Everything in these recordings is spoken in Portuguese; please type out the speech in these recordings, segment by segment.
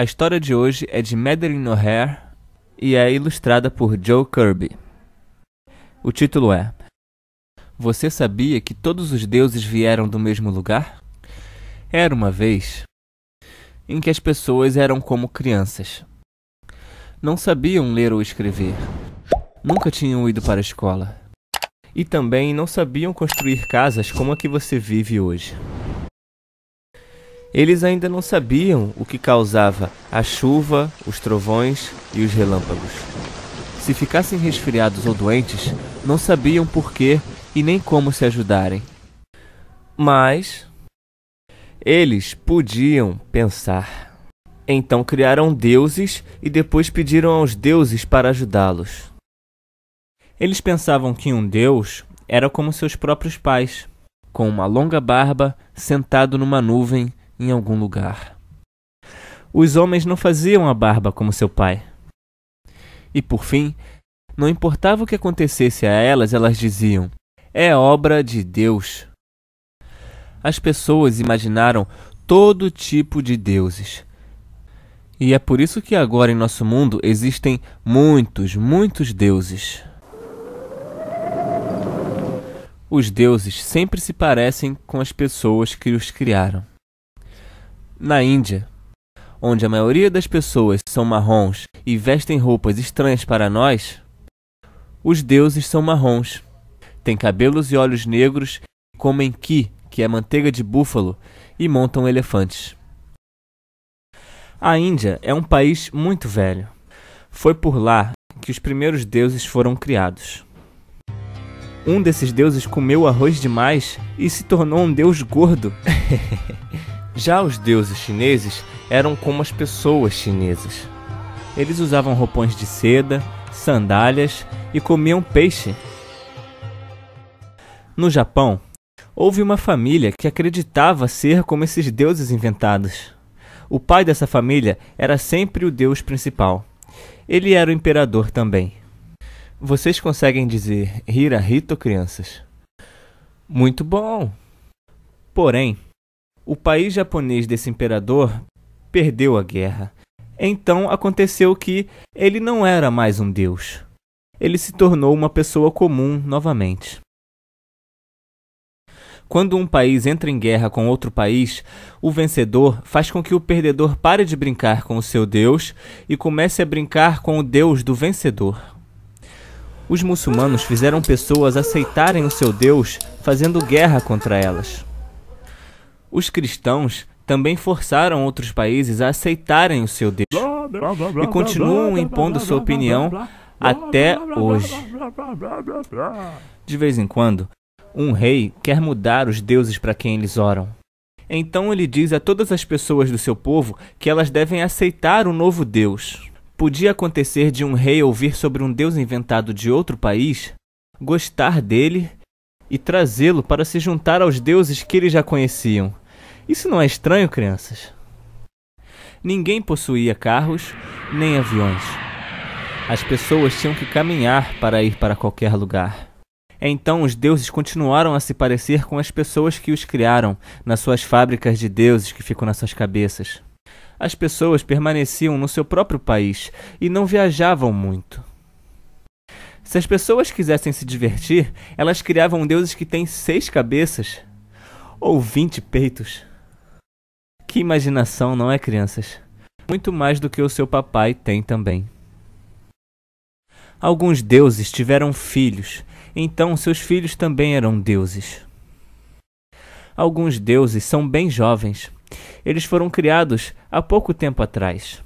A história de hoje é de Madeline O'Hare e é ilustrada por Joe Kirby. O título é Você sabia que todos os deuses vieram do mesmo lugar? Era uma vez em que as pessoas eram como crianças. Não sabiam ler ou escrever. Nunca tinham ido para a escola. E também não sabiam construir casas como a que você vive hoje. Eles ainda não sabiam o que causava a chuva, os trovões e os relâmpagos. Se ficassem resfriados ou doentes, não sabiam por quê e nem como se ajudarem. Mas eles podiam pensar. Então criaram deuses e depois pediram aos deuses para ajudá-los. Eles pensavam que um deus era como seus próprios pais, com uma longa barba, sentado numa nuvem em algum lugar. Os homens não faziam a barba como seu pai. E por fim, não importava o que acontecesse a elas, elas diziam: é obra de Deus. As pessoas imaginaram todo tipo de deuses. E é por isso que agora em nosso mundo existem muitos, muitos deuses. Os deuses sempre se parecem com as pessoas que os criaram. Na Índia, onde a maioria das pessoas são marrons e vestem roupas estranhas para nós, os deuses são marrons, têm cabelos e olhos negros, comem ki, que é manteiga de búfalo, e montam elefantes. A Índia é um país muito velho. Foi por lá que os primeiros deuses foram criados. Um desses deuses comeu arroz demais e se tornou um deus gordo. Já os deuses chineses eram como as pessoas chinesas. Eles usavam roupões de seda, sandálias e comiam peixe. No Japão, houve uma família que acreditava ser como esses deuses inventados. O pai dessa família era sempre o deus principal. Ele era o imperador também. Vocês conseguem dizer Hirahito, crianças? Muito bom! Porém, o país japonês desse imperador perdeu a guerra. Então aconteceu que ele não era mais um deus. Ele se tornou uma pessoa comum novamente. Quando um país entra em guerra com outro país, o vencedor faz com que o perdedor pare de brincar com o seu Deus e comece a brincar com o Deus do vencedor. Os muçulmanos fizeram pessoas aceitarem o seu Deus fazendo guerra contra elas. Os cristãos também forçaram outros países a aceitarem o seu Deus e continuam impondo sua opinião até hoje. De vez em quando, um rei quer mudar os deuses para quem eles oram. Então ele diz a todas as pessoas do seu povo que elas devem aceitar o novo Deus. Podia acontecer de um rei ouvir sobre um Deus inventado de outro país, gostar dele e trazê-lo para se juntar aos deuses que eles já conheciam. Isso não é estranho, crianças? Ninguém possuía carros nem aviões. As pessoas tinham que caminhar para ir para qualquer lugar. Então os deuses continuaram a se parecer com as pessoas que os criaram nas suas fábricas de deuses que ficam nas suas cabeças. As pessoas permaneciam no seu próprio país e não viajavam muito. Se as pessoas quisessem se divertir, elas criavam deuses que têm seis cabeças ou vinte peitos. Que imaginação, não é, crianças? Muito mais do que o seu papai tem também. Alguns deuses tiveram filhos, então seus filhos também eram deuses. Alguns deuses são bem jovens. Eles foram criados há pouco tempo atrás.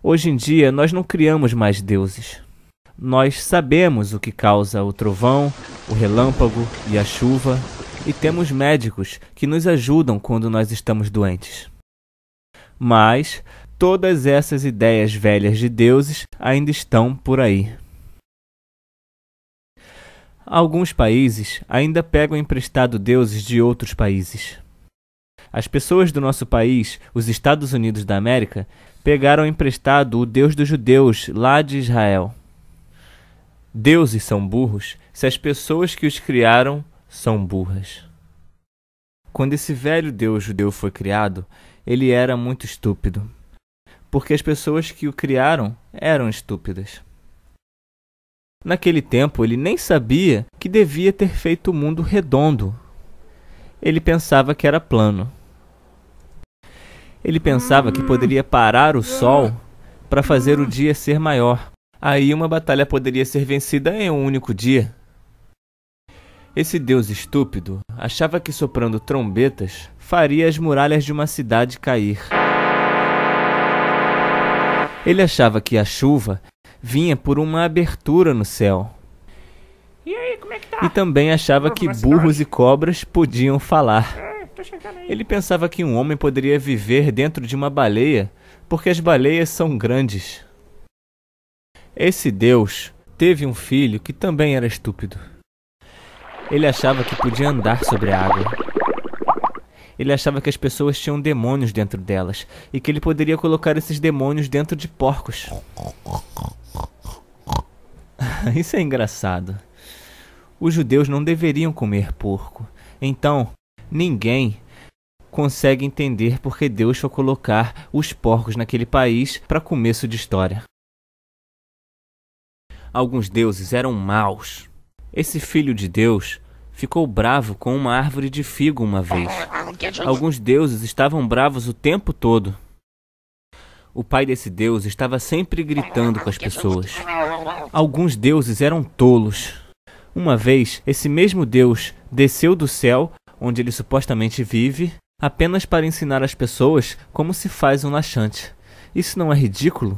Hoje em dia, nós não criamos mais deuses. Nós sabemos o que causa o trovão, o relâmpago e a chuva e temos médicos que nos ajudam quando nós estamos doentes. Mas todas essas ideias velhas de deuses ainda estão por aí. Alguns países ainda pegam emprestado deuses de outros países. As pessoas do nosso país, os Estados Unidos da América, pegaram emprestado o Deus dos judeus lá de Israel. Deuses são burros se as pessoas que os criaram são burras. Quando esse velho deus judeu foi criado, ele era muito estúpido. porque as pessoas que o criaram eram estúpidas. Naquele tempo, ele nem sabia que devia ter feito o mundo redondo. Ele pensava que era plano. Ele pensava que poderia parar o sol para fazer o dia ser maior. Aí uma batalha poderia ser vencida em um único dia. Esse deus estúpido achava que soprando trombetas faria as muralhas de uma cidade cair. Ele achava que a chuva vinha por uma abertura no céu. E aí, é tá? E também achava que burros e cobras podiam falar. É. Ele pensava que um homem poderia viver dentro de uma baleia porque as baleias são grandes. Esse Deus teve um filho que também era estúpido. Ele achava que podia andar sobre a água. Ele achava que as pessoas tinham demônios dentro delas e que ele poderia colocar esses demônios dentro de porcos. Isso é engraçado. Os judeus não deveriam comer porco. Então, ninguém consegue entender por que Deus foi colocar os porcos naquele país para começo de história. Alguns deuses eram maus. Esse filho de Deus ficou bravo com uma árvore de figo uma vez. Alguns deuses estavam bravos o tempo todo. O pai desse deus estava sempre gritando com as pessoas. Alguns deuses eram tolos. Uma vez, esse mesmo deus desceu do céu, onde ele supostamente vive, apenas para ensinar as pessoas como se faz um laxante. Isso não é ridículo?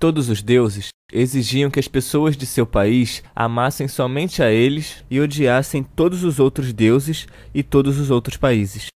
Todos os deuses exigiam que as pessoas de seu país amassem somente a eles e odiassem todos os outros deuses e todos os outros países.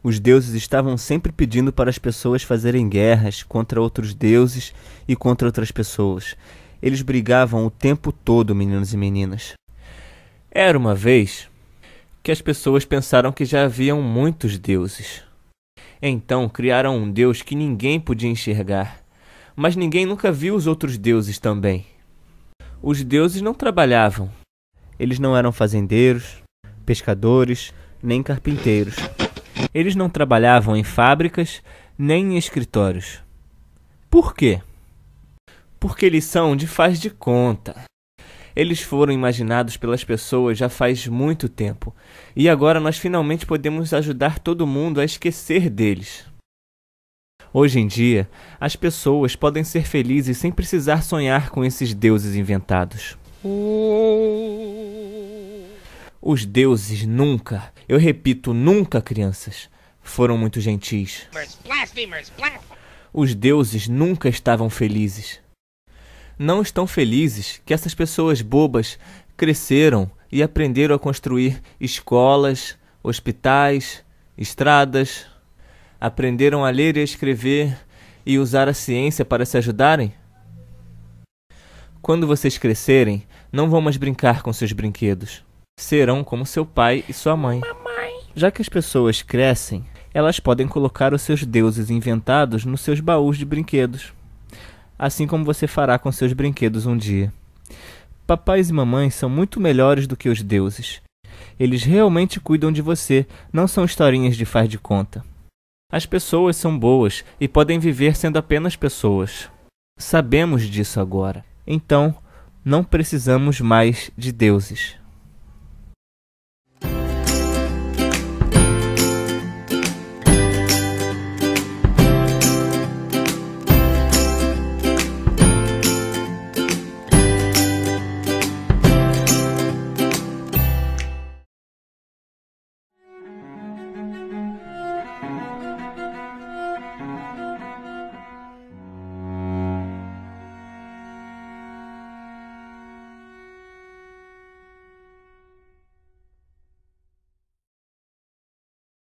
Os deuses estavam sempre pedindo para as pessoas fazerem guerras contra outros deuses e contra outras pessoas. Eles brigavam o tempo todo, meninos e meninas. Era uma vez que as pessoas pensaram que já haviam muitos deuses. Então criaram um deus que ninguém podia enxergar, mas ninguém nunca viu os outros deuses também. Os deuses não trabalhavam. Eles não eram fazendeiros, pescadores, nem carpinteiros. Eles não trabalhavam em fábricas nem em escritórios. Por quê? Porque eles são de faz de conta. Eles foram imaginados pelas pessoas já faz muito tempo, e agora nós finalmente podemos ajudar todo mundo a esquecer deles. Hoje em dia, as pessoas podem ser felizes sem precisar sonhar com esses deuses inventados. Os deuses nunca, eu repito, nunca, crianças, foram muito gentis. Os deuses nunca estavam felizes. Não estão felizes que essas pessoas bobas cresceram e aprenderam a construir escolas, hospitais, estradas, aprenderam a ler e a escrever e usar a ciência para se ajudarem? Quando vocês crescerem, não vão mais brincar com seus brinquedos. Serão como seu pai e sua mãe. Já que as pessoas crescem, elas podem colocar os seus deuses inventados nos seus baús de brinquedos. Assim como você fará com seus brinquedos um dia. Papais e mamães são muito melhores do que os deuses. Eles realmente cuidam de você, não são historinhas de faz de conta. As pessoas são boas e podem viver sendo apenas pessoas. Sabemos disso agora. Então, não precisamos mais de deuses.